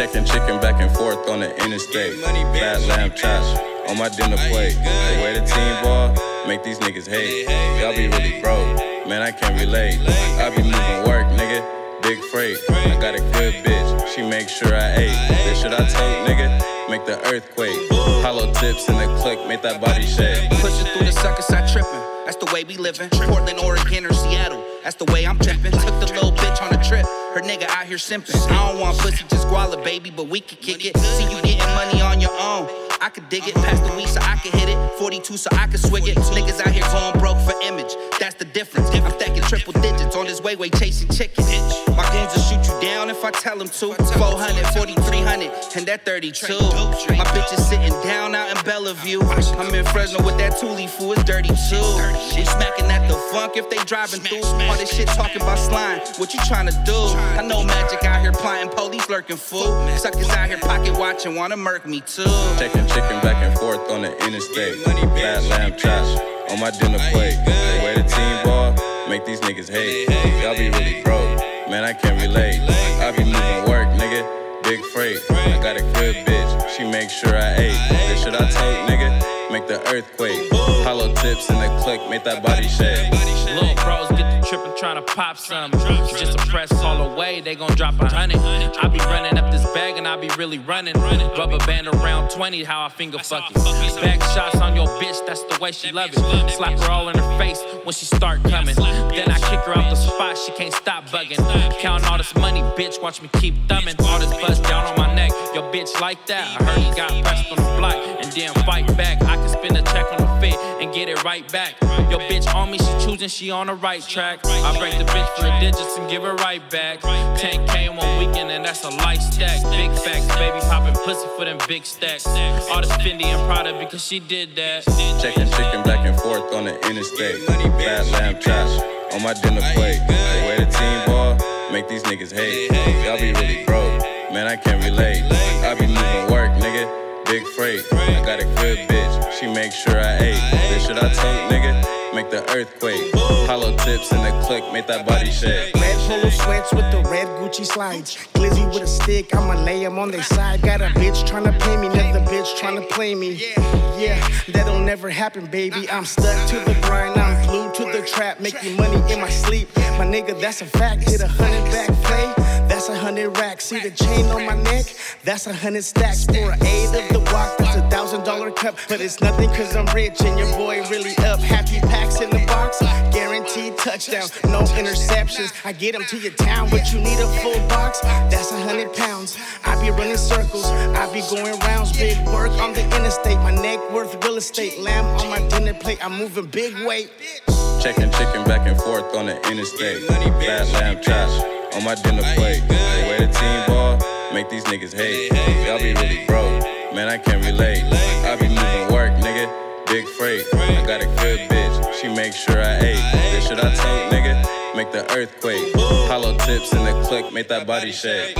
Checking chicken back and forth on the interstate. Fat lamb chops on my dinner plate. The way the team ball make these niggas hate. Y'all be really broke, man, I can't relate. I be moving work, nigga, big freight. I got a good bitch, she make sure I ate. This shit I told, nigga, make the earthquake. Hollow tips in the click, make that body shake. Pushing through the suckers, I tripping. That's the way we living. Portland, Oregon, or Seattle. That's the way I'm tripping. Took the little bitch on a trip. Nigga out here simping. I don't want pussy, just guala, baby, but we can kick it. See you getting money on your own. I could dig it. past the weed so I can hit it. 42 so I can swig it. Niggas out here going broke for image. That's the difference. I'm stacking triple digits on this way, way chasing chickens. My goons down if I tell them to. 400, 4300, and that 32. My bitch is sitting down out in Bellevue. I'm in Fresno with that Thule fool. It's dirty too. We smacking at the funk if they driving through. All this shit talking about slime. What you trying to do? I know magic out here plotting, police lurking fool. Suckers out here pocket watching, wanna murk me too. Checking chicken back and forth on the interstate. Fat lamb chops on my dinner plate. Way the team ball make these niggas hate. Y'all be really broke, man, I can't relate. I be moving work, nigga, big freight. I got a good bitch, she make sure I ate. This shit I told, nigga, make the earthquake. Hollow tips in the click, make that body shake. Little bros get the trippin' tryna pop some. Just a press all away, they gon' drop a hundred. I be running up this bag and I be really running. Rubber band around 20, how I finger fuck it. Back shots on your bitch, that's the way she love it. Slap her all in her face when she start coming. Then I kick her out the spot, she can't stop bugging. Counting all this money, bitch, watch me keep thumbing. All this buzz down on my neck, your bitch like that. I heard you got pressed on the block and then fight back. I can spin a check on the fit and get it right back. Your bitch on me, she choosing, she on the right track. I break the bitch for the digits and give her right back. 10K in one weekend and that's a light stack. Big facts, baby popping pussy for them big stacks. All this Fendi and Prada because she did that. Checking chicken back and forth on the interstate. Fat lamb chops on my dinner plate. The way the team ball make these niggas hate. Y'all be really broke, man, I can't relate. I be moving work, nigga, big freight. I got a good bitch, she make sure I ate. This shit I told, nigga, make the earthquake. Hollow tips in the click, make that body shake. Red polo sweats with the red Gucci slides. Glizzy with a stick, I'ma lay 'em on their side. Got a bitch tryna pay me, another bitch tryna play me. Yeah, that'll never happen, baby. I'm stuck to the grind, I'm glued to the trap, making money in my sleep. My nigga, that's a fact. Hit a hundred back play, See the chain on my neck, that's a hundred stacks. For an eight of the walk, that's a thousand dollar cup. But it's nothing cause I'm rich and your boy really up. Happy packs in the box, guaranteed touchdowns, no interceptions. I get them to your town, but you need a full box. That's a hundred pounds. I be running circles, I be going rounds. Big work on the interstate, my neck worth real estate. Lamb on my dinner plate, I'm moving big weight. Checking chicken back and forth on the interstate. Fat lamb chops on my dinner plate. The way the team ball make these niggas hate. Y'all be really broke, man, I can't relate. I be moving work, nigga, big freight. I got a good bitch, she make sure I ate. This shit I told, nigga, make the earthquake. Hollow tips in the click, make that body shake.